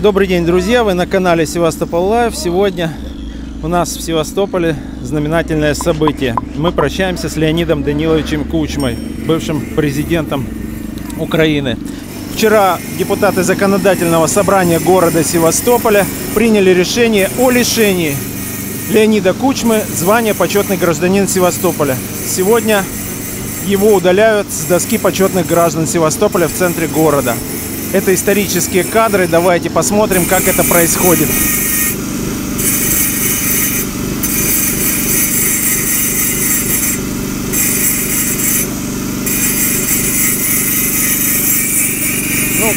Добрый день, друзья! Вы на канале Севастополь Лайв. Сегодня у нас в Севастополе знаменательное событие. Мы прощаемся с Леонидом Даниловичем Кучмой, бывшим президентом Украины. Вчера депутаты законодательного собрания города Севастополя приняли решение о лишении Леонида Кучмы звания почетный гражданин Севастополя. Сегодня его удаляют с доски почетных граждан Севастополя в центре города. Это исторические кадры. Давайте посмотрим, как это происходит. Ну,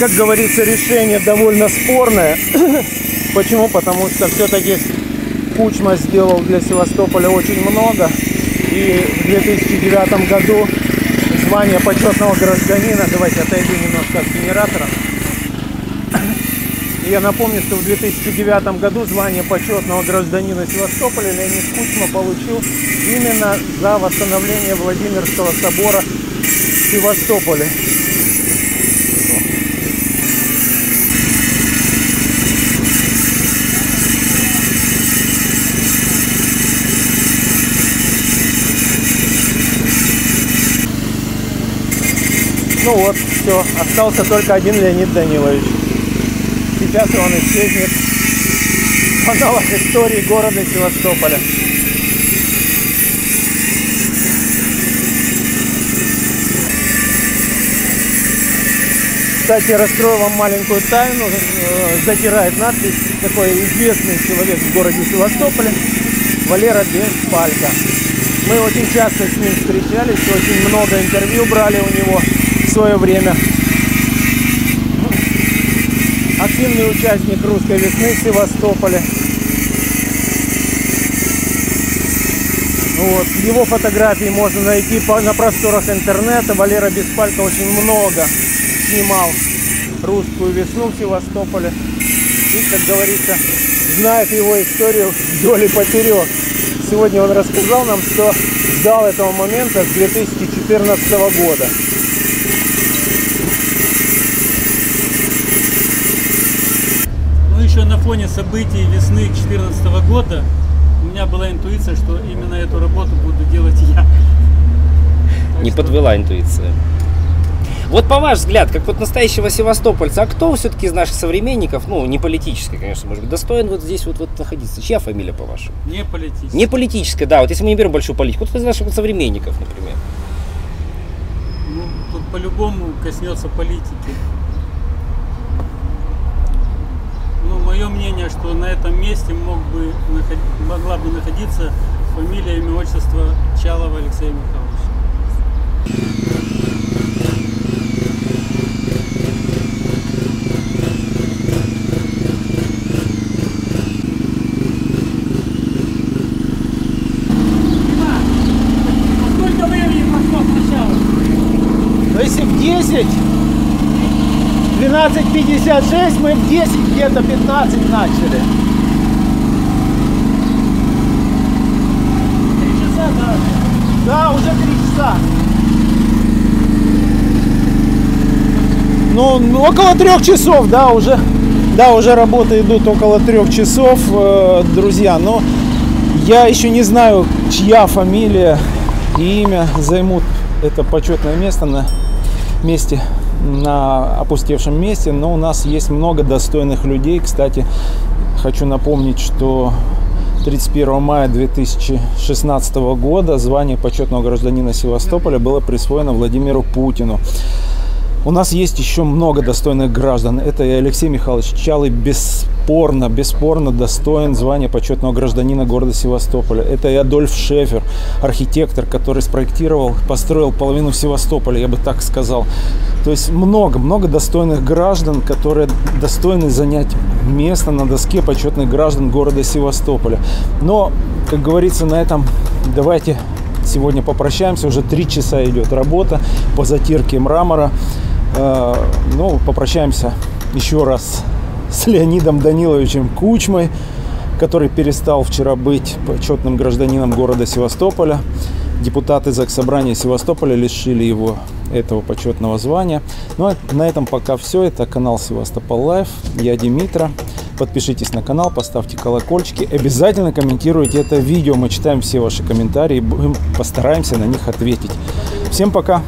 как говорится, решение довольно спорное. Почему? Потому что все-таки Кучма сделал для Севастополя очень много. И в 2009 году звание почетного гражданина. Давайте отойду немножко от генератора. Я напомню, что в 2009 году звание почетного гражданина Севастополя Леонид Кучма получил именно за восстановление Владимирского собора в Севастополе. Ну вот, все. Остался только один Леонид Данилович. Сейчас он исчезнет в аналог истории города Севастополя. Кстати, раскрою вам маленькую тайну. Затирает надпись такой известный человек в городе Севастополе Валера Беспалько. Мы очень часто с ним встречались, очень много интервью брали у него свое время. Активный участник русской весны в Севастополе. Вот. Его фотографии можно найти на просторах интернета. Валера Беспалько очень много снимал русскую весну в Севастополе. И, как говорится, знает его историю вдоль и поперек. Сегодня он рассказал нам, что ждал этого момента с 2014 года. еще на фоне событий весны 2014 года у меня была интуиция, что именно эту работу буду делать я. Не что... подвела интуиция. Вот по ваш взгляд, как вот настоящего севастопольца, а кто все-таки из наших современников, ну, не политический, конечно, может быть, достоин вот здесь вот, вот находиться? Чья фамилия, по-вашему? Не политическая. Не политическая, да. Вот если мы не берем большую политику, кто из наших современников, например? Ну, тут по-любому коснется политики. ну, мое мнение, что на этом месте мог бы, могла бы находиться фамилия, имя, отчество Чалова Алексея Михайловича. Ну, если в 10 12.56, мы в 10 где-то 15 начали. Три часа, да? Да, уже три часа. Ну, около трех часов, да, уже, да, уже работы идут около трех часов, э, друзья. Но я еще не знаю, чья фамилия и имя займут это почетное место на месте на опустевшем месте, но у нас есть много достойных людей. Кстати, хочу напомнить, что 31 мая 2016 года звание почетного гражданина Севастополя было присвоено Владимиру Путину. У нас есть еще много достойных граждан. Это и Алексей Михайлович Чалый бесспорно, бесспорно достоин звания почетного гражданина города Севастополя. Это и Адольф Шефер, архитектор, который спроектировал, построил половину Севастополя, я бы так сказал. То есть много, много достойных граждан, которые достойны занять место на доске почетных граждан города Севастополя. Но, как говорится, на этом давайте сегодня попрощаемся. Уже три часа идет работа по затирке мрамора. Э, ну, попрощаемся еще раз с Леонидом Даниловичем Кучмой, который перестал вчера быть почетным гражданином города Севастополя. депутаты Заксобрания Севастополя лишили его этого почетного звания. Ну а на этом пока все. Это канал Севастополь Лайф. Я Димитра. Подпишитесь на канал, поставьте колокольчики. Обязательно комментируйте это видео. Мы читаем все ваши комментарии. Будем, постараемся на них ответить. Всем пока!